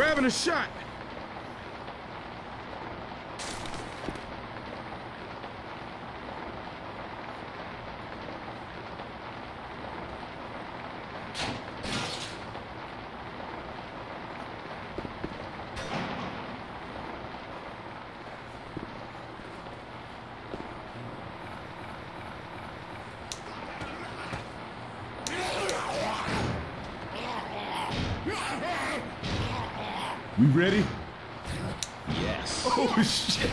Grabbing a shot. We ready? Yes. Oh, shit.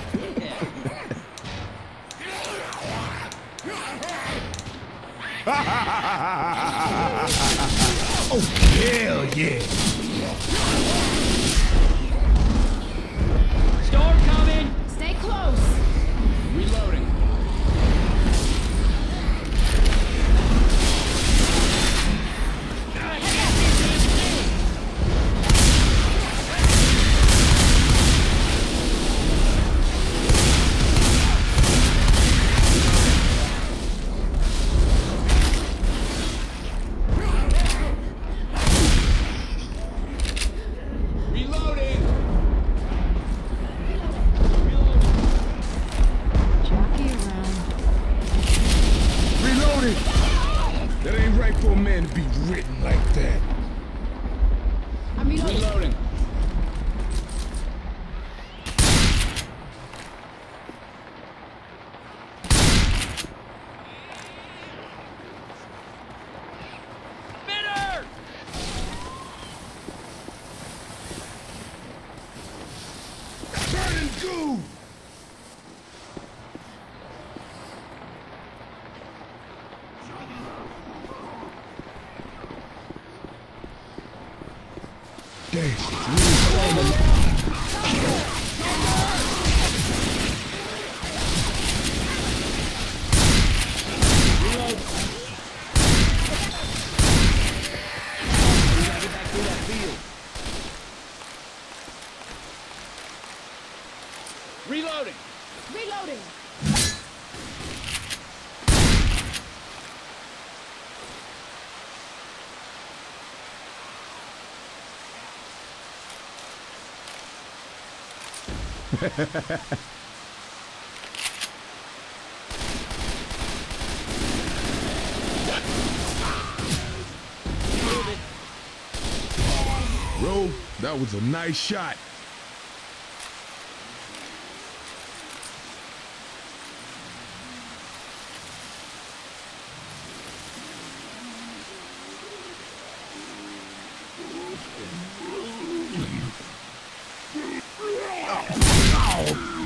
Damn. Reload. We gotta get back through that field. Reloading. Reloading. Bro, that was a nice shot. D-Fib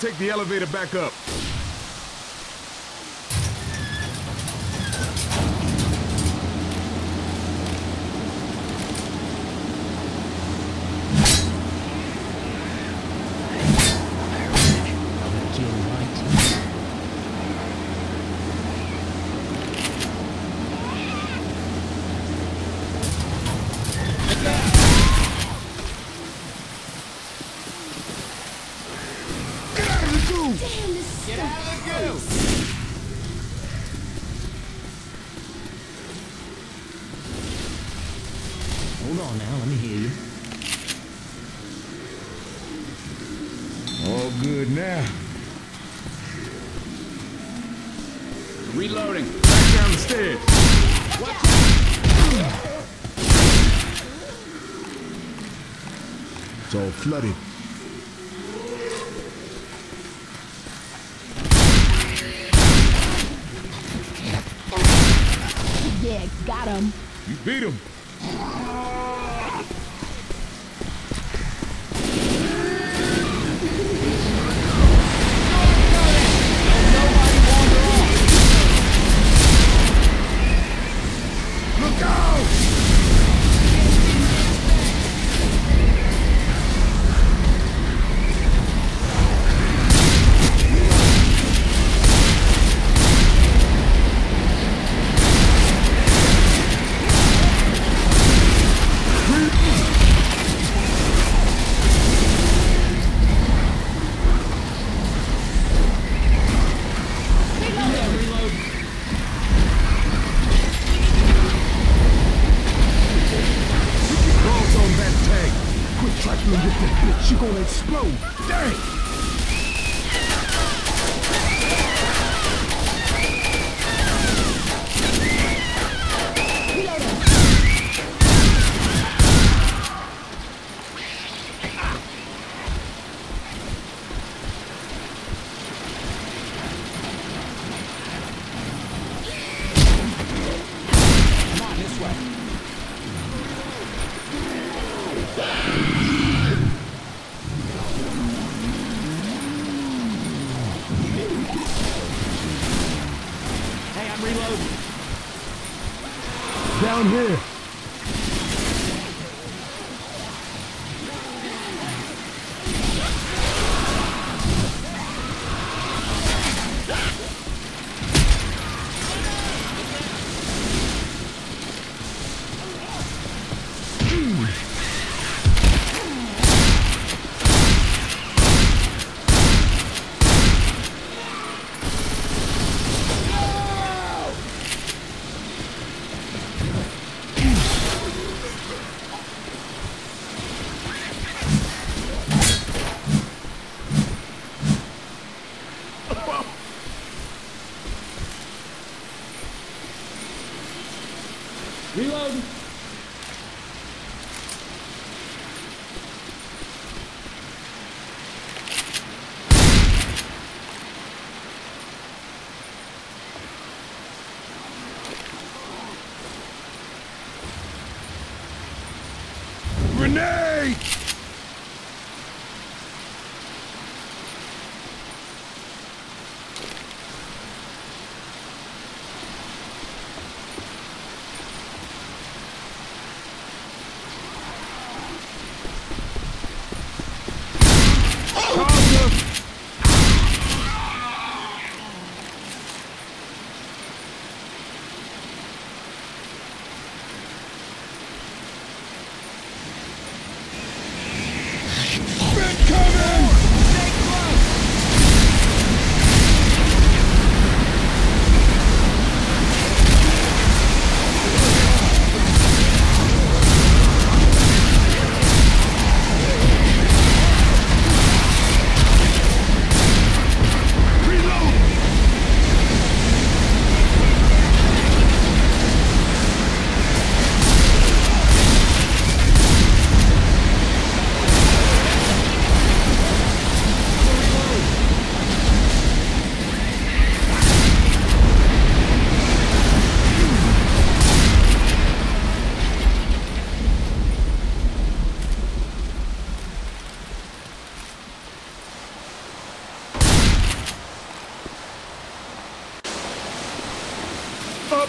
take the elevator back up. all flooded. Yeah, got him. You beat him.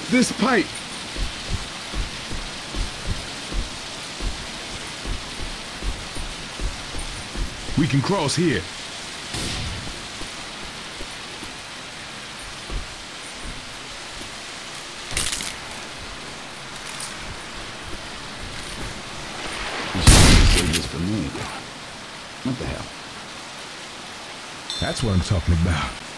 this pipe. We can cross here. What the hell? That's what I'm talking about.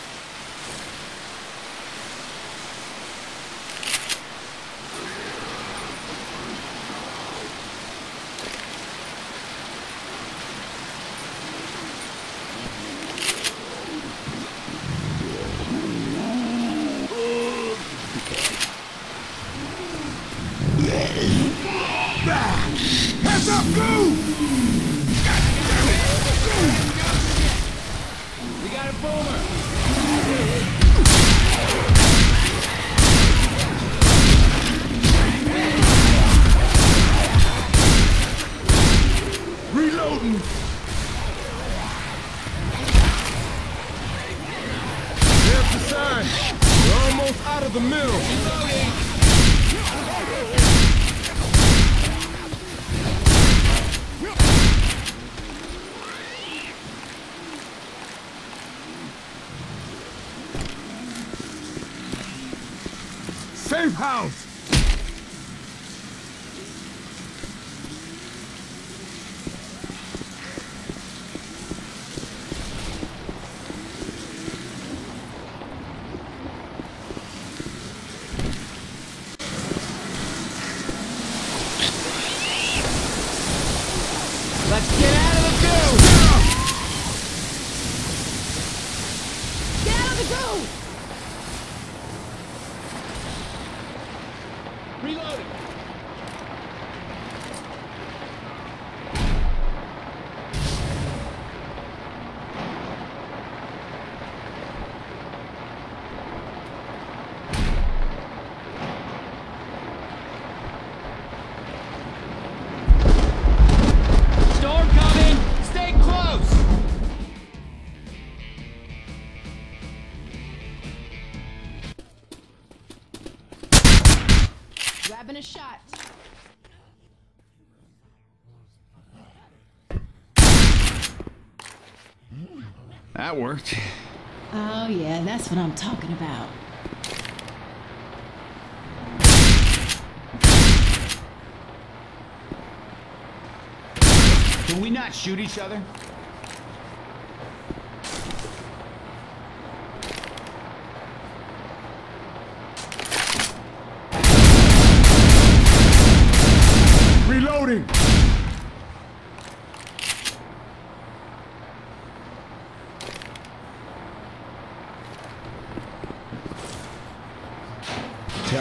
Let's get out! that worked. Oh, yeah, that's what I'm talking about. Can we not shoot each other?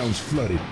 grounds flooded.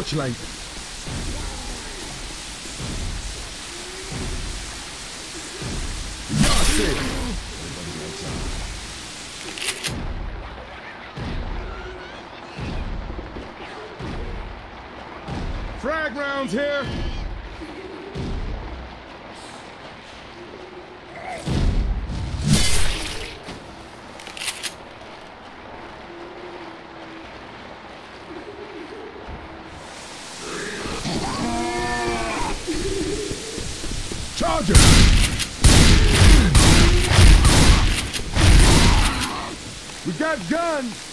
torchlight. Frag rounds here. guns!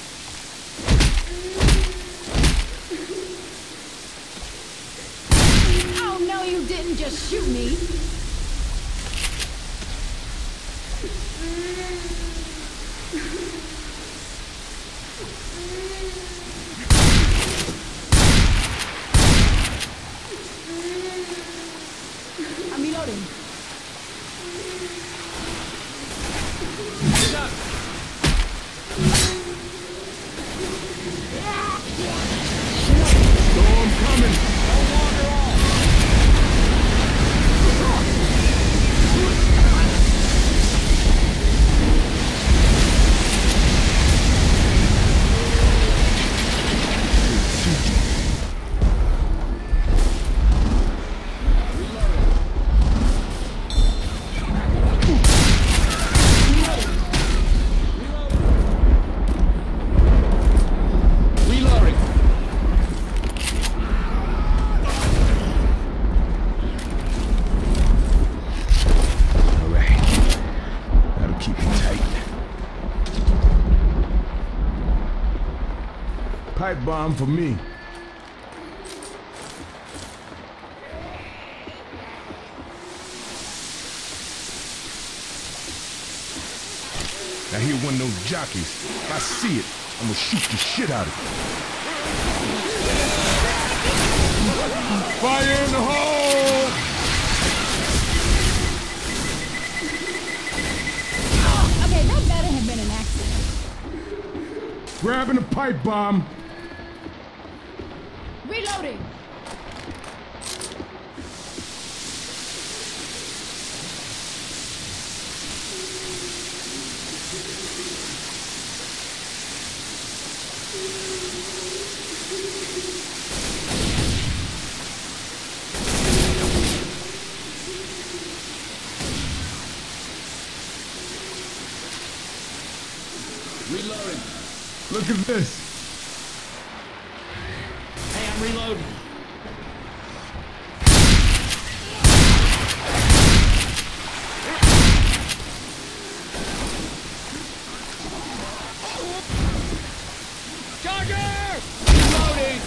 Bomb for me. Now here one of those jockeys. If I see it, I'm gonna shoot the shit out of it. Fire in the hole! Oh, okay, that better have been an accident. Grabbing a pipe bomb. Reloading. Reloading. Look at this. Hey, I'm reloading. Charger! Reloading.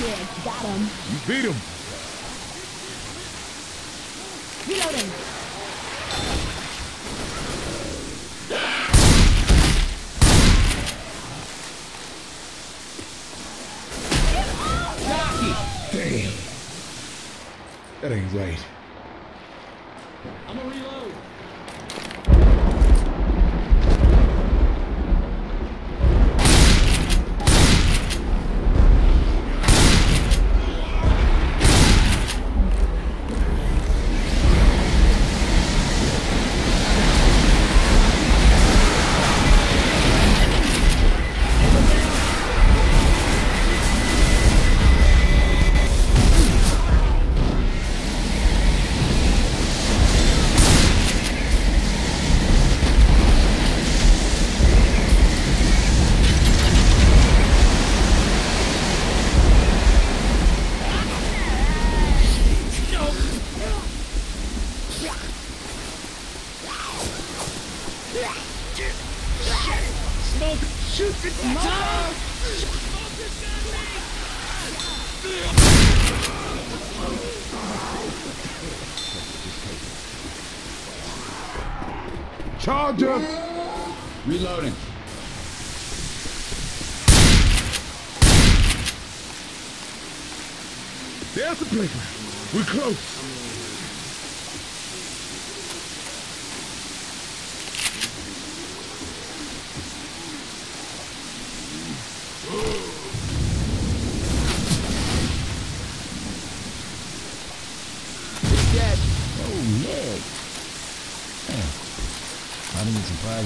Yeah, got him. You beat him. Reloading. Jockey. Damn. That ain't right.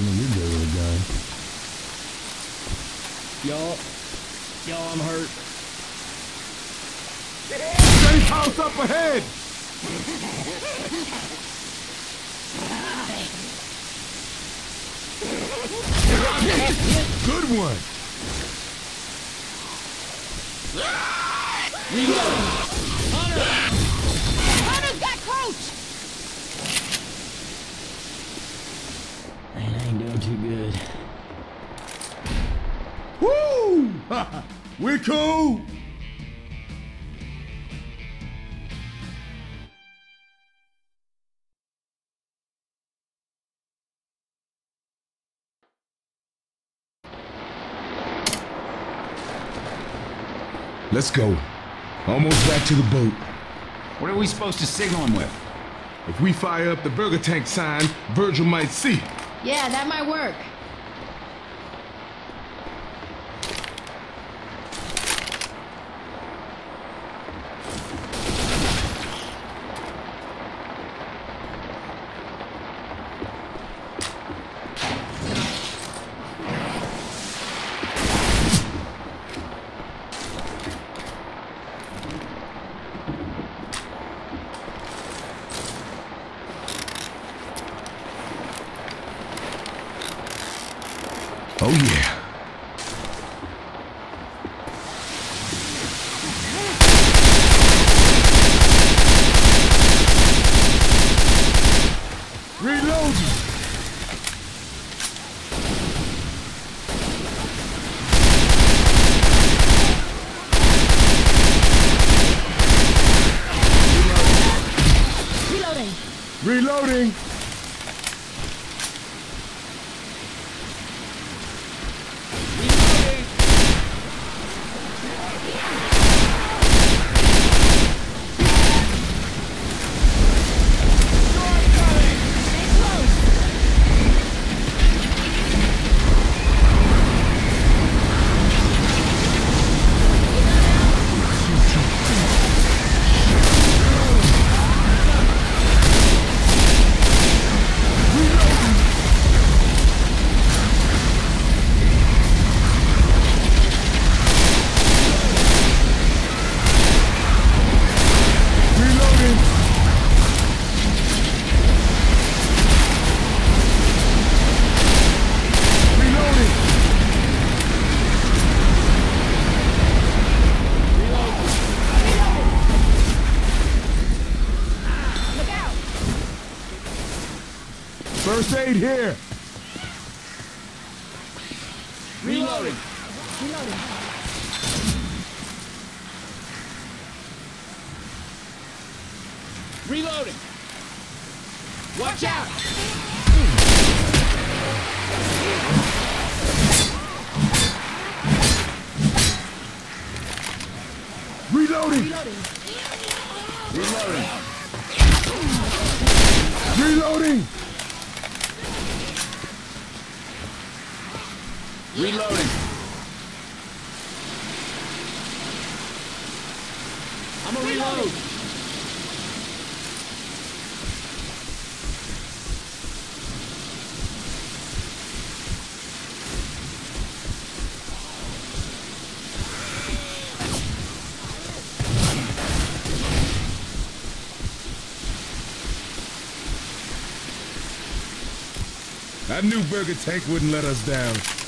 Didn't you're good with a gun. Y'all. Y'all, I'm hurt. Safe house up ahead. Good one. Hunter's too good. Woo! We're cool. Let's go. Almost back to the boat. What are we supposed to signal him with? If we fire up the burger tank sign, Virgil might see. Yeah, that might work. Oh yeah. Reloading. Reloading. Reloading. Reloading. Reloading. Look out. Aid here. Reloading. Reloading. Reloading. Watch out! Reloading. Reloading. Reloading. Reloading. Reloading. I'm a reload. I knew Burger Tank wouldn't let us down.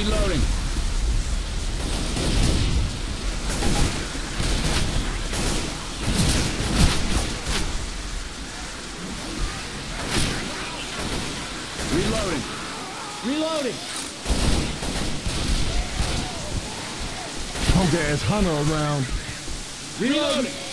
Reloading. Reloading. Reloading. Punk ass hunter around. Reloading. Reloading!